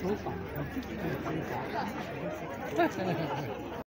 手法，我自己的手法。